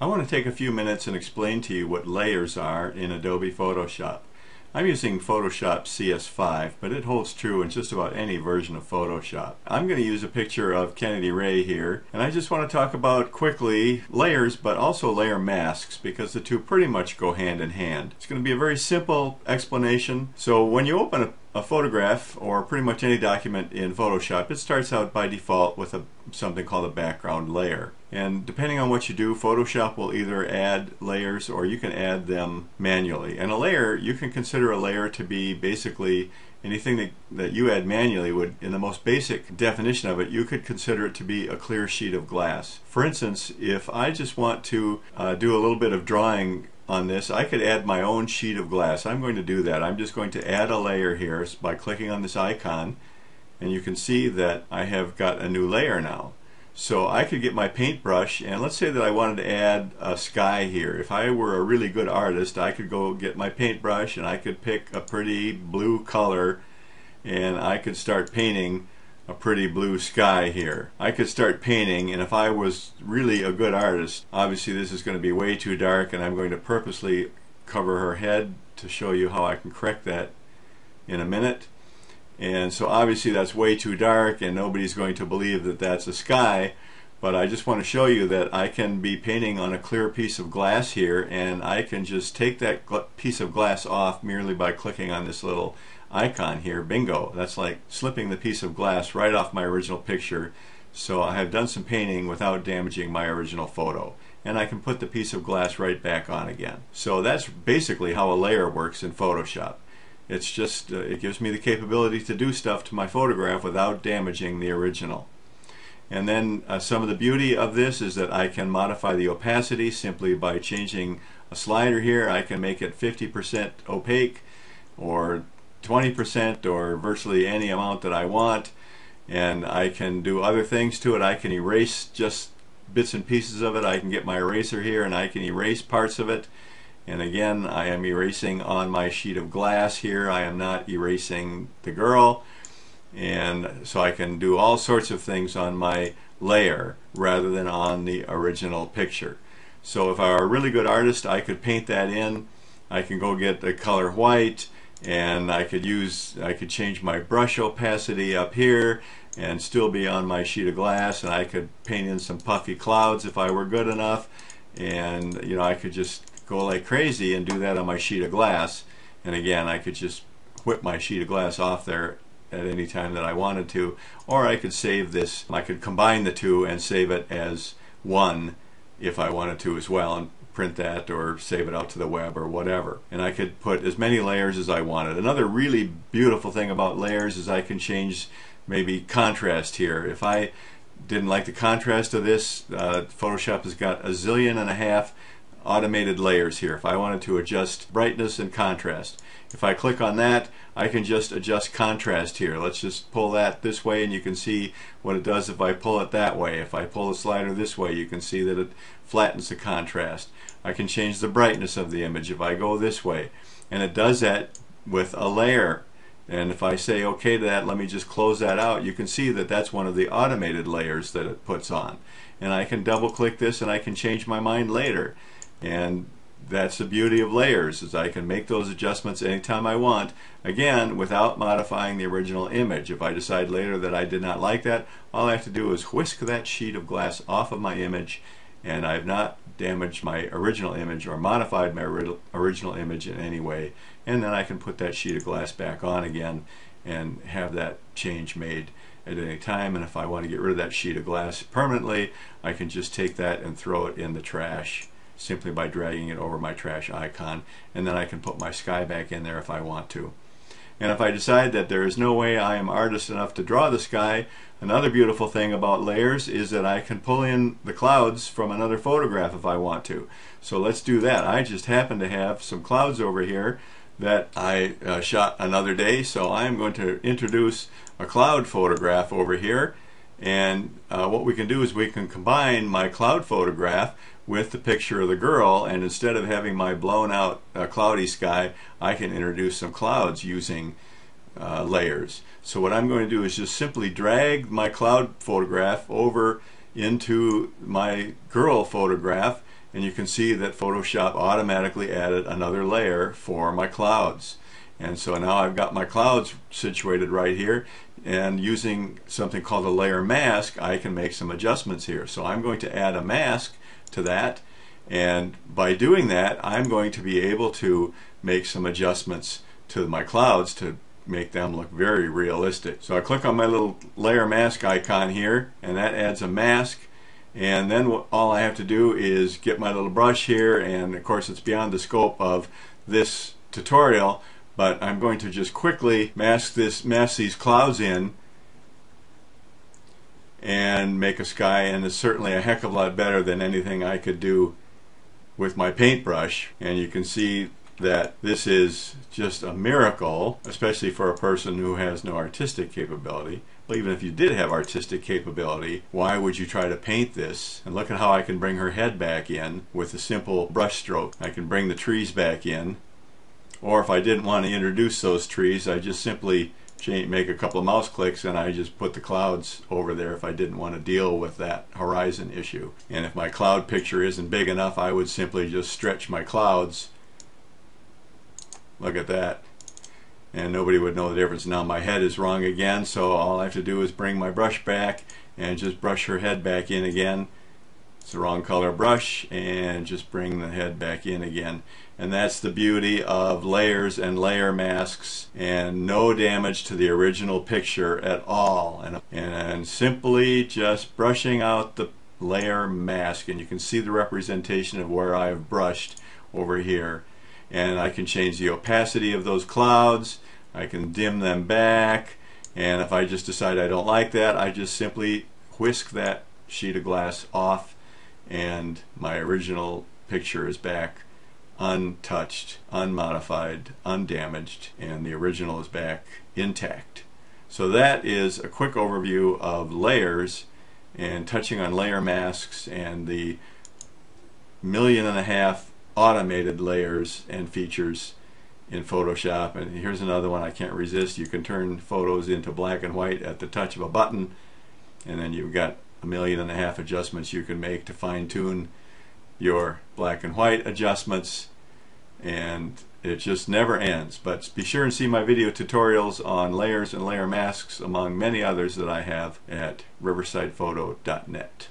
I want to take a few minutes and explain to you what layers are in Adobe Photoshop. I'm using Photoshop CS5, but it holds true in just about any version of Photoshop. I'm going to use a picture of Kennedy Ray here, and I just want to talk about quickly layers, but also layer masks, because the two pretty much go hand in hand. It's going to be a very simple explanation. So when you open a a photograph or pretty much any document in Photoshop, it starts out by default with a, something called a background layer. And depending on what you do, Photoshop will either add layers or you can add them manually. And a layer, you can consider a layer to be basically anything that, that you add manually would, in the most basic definition of it, you could consider it to be a clear sheet of glass. For instance, if I just want to uh, do a little bit of drawing on this, I could add my own sheet of glass. I'm going to do that. I'm just going to add a layer here by clicking on this icon and you can see that I have got a new layer now. So I could get my paintbrush and let's say that I wanted to add a sky here. If I were a really good artist I could go get my paintbrush and I could pick a pretty blue color and I could start painting a pretty blue sky here. I could start painting and if I was really a good artist, obviously this is going to be way too dark and I'm going to purposely cover her head to show you how I can correct that in a minute. And so obviously that's way too dark and nobody's going to believe that that's a sky. But I just want to show you that I can be painting on a clear piece of glass here and I can just take that piece of glass off merely by clicking on this little icon here, bingo. That's like slipping the piece of glass right off my original picture. So I have done some painting without damaging my original photo. And I can put the piece of glass right back on again. So that's basically how a layer works in Photoshop. It's just, uh, it gives me the capability to do stuff to my photograph without damaging the original. And then uh, some of the beauty of this is that I can modify the opacity simply by changing a slider here. I can make it 50% opaque or 20% or virtually any amount that I want and I can do other things to it. I can erase just bits and pieces of it. I can get my eraser here and I can erase parts of it and again I am erasing on my sheet of glass here. I am not erasing the girl and so I can do all sorts of things on my layer rather than on the original picture. So if I were a really good artist I could paint that in. I can go get the color white and I could use I could change my brush opacity up here and still be on my sheet of glass. And I could paint in some puffy clouds if I were good enough. And you know I could just go like crazy and do that on my sheet of glass. And again I could just whip my sheet of glass off there at any time that I wanted to. Or I could save this. I could combine the two and save it as one if I wanted to as well. And print that or save it out to the web or whatever. And I could put as many layers as I wanted. Another really beautiful thing about layers is I can change maybe contrast here. If I didn't like the contrast of this, uh, Photoshop has got a zillion and a half automated layers here. If I wanted to adjust brightness and contrast. If I click on that, I can just adjust contrast here. Let's just pull that this way and you can see what it does if I pull it that way. If I pull the slider this way, you can see that it flattens the contrast. I can change the brightness of the image if I go this way. And it does that with a layer. And if I say OK to that, let me just close that out, you can see that that's one of the automated layers that it puts on. And I can double click this and I can change my mind later. And that's the beauty of layers is I can make those adjustments anytime I want. Again without modifying the original image. If I decide later that I did not like that all I have to do is whisk that sheet of glass off of my image and I've not damaged my original image or modified my original image in any way. And then I can put that sheet of glass back on again and have that change made at any time. And if I want to get rid of that sheet of glass permanently I can just take that and throw it in the trash simply by dragging it over my trash icon and then I can put my sky back in there if I want to. And if I decide that there is no way I am artist enough to draw the sky, another beautiful thing about layers is that I can pull in the clouds from another photograph if I want to. So let's do that. I just happen to have some clouds over here that I uh, shot another day, so I'm going to introduce a cloud photograph over here. And uh, what we can do is we can combine my cloud photograph with the picture of the girl and instead of having my blown out uh, cloudy sky I can introduce some clouds using uh, layers. So what I'm going to do is just simply drag my cloud photograph over into my girl photograph and you can see that Photoshop automatically added another layer for my clouds. And so now I've got my clouds situated right here and using something called a layer mask I can make some adjustments here. So I'm going to add a mask to that and by doing that I'm going to be able to make some adjustments to my clouds to make them look very realistic. So I click on my little layer mask icon here and that adds a mask and then all I have to do is get my little brush here and of course it's beyond the scope of this tutorial but I'm going to just quickly mask this mask these clouds in and make a sky and it's certainly a heck of a lot better than anything I could do with my paintbrush and you can see that this is just a miracle, especially for a person who has no artistic capability. Well, even if you did have artistic capability, why would you try to paint this? And look at how I can bring her head back in with a simple brush stroke. I can bring the trees back in. Or if I didn't want to introduce those trees, I just simply make a couple of mouse clicks and I just put the clouds over there if I didn't want to deal with that horizon issue. And if my cloud picture isn't big enough, I would simply just stretch my clouds Look at that. And nobody would know the difference. Now my head is wrong again, so all I have to do is bring my brush back and just brush her head back in again. It's the wrong color brush and just bring the head back in again. And that's the beauty of layers and layer masks and no damage to the original picture at all. And, and simply just brushing out the layer mask and you can see the representation of where I've brushed over here and I can change the opacity of those clouds I can dim them back and if I just decide I don't like that I just simply whisk that sheet of glass off and my original picture is back untouched, unmodified, undamaged and the original is back intact. So that is a quick overview of layers and touching on layer masks and the million and a half automated layers and features in Photoshop and here's another one I can't resist you can turn photos into black and white at the touch of a button and then you've got a million and a half adjustments you can make to fine-tune your black and white adjustments and it just never ends. But be sure and see my video tutorials on layers and layer masks among many others that I have at riversidephoto.net